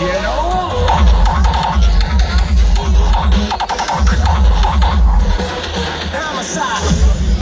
You know? 사